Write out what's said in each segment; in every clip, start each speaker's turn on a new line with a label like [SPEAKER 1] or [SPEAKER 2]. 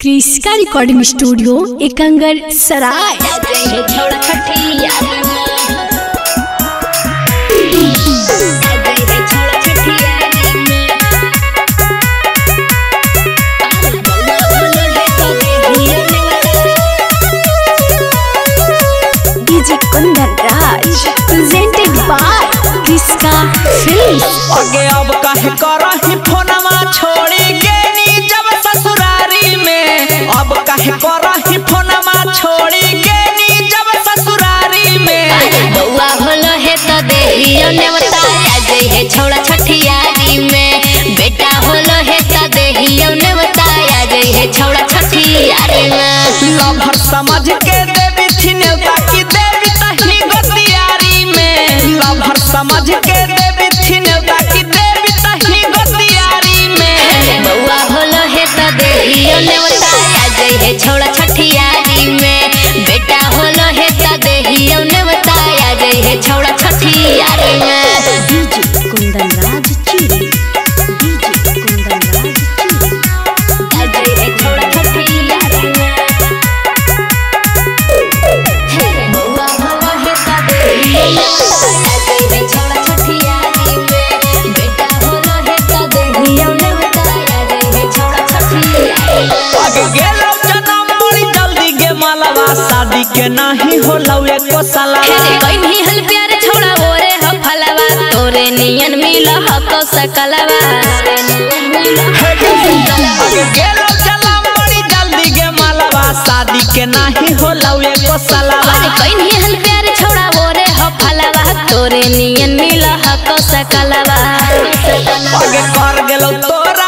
[SPEAKER 1] क्रिस्का recording studio Ekangar Sarai. Presented film
[SPEAKER 2] छठियारी में बेटा होलो है ता देहियो ने बताया जे है छौड़ा छठियारी में।
[SPEAKER 3] लभर समझ के देवी थी नेवता की देवी तही गोतियारी में। लभर समझ के देवी सालवा शादी के नहीं होला एको सालवा।
[SPEAKER 2] कोई भी हल प्यार छोड़ा ओरे हफलवा तोरे नियन मिल हको
[SPEAKER 3] तो के नहीं एको
[SPEAKER 2] हल प्यार छोड़ा तोरे नियन मिल हको तो
[SPEAKER 3] सकलवा। कर तोरा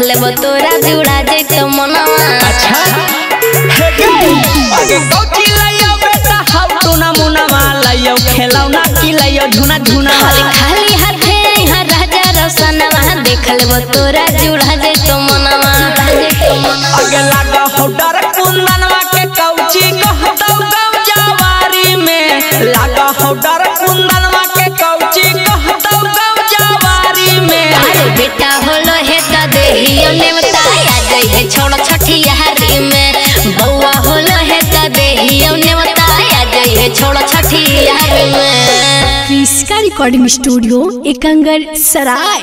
[SPEAKER 3] कर लेब तोरा
[SPEAKER 2] जुड़ा अच्छा। तो मनवा अच्छा। हे गे आगे कोकी लायो बेटा हम तो ना मुनावा
[SPEAKER 3] लायो खेलाओ ना की लायो झुना झुना
[SPEAKER 2] खाली खाली हाथे राजा रसनवा देख ले लेब तोरा
[SPEAKER 3] का
[SPEAKER 1] रिकॉर्डिंग स्टूडियो एकंगर सराय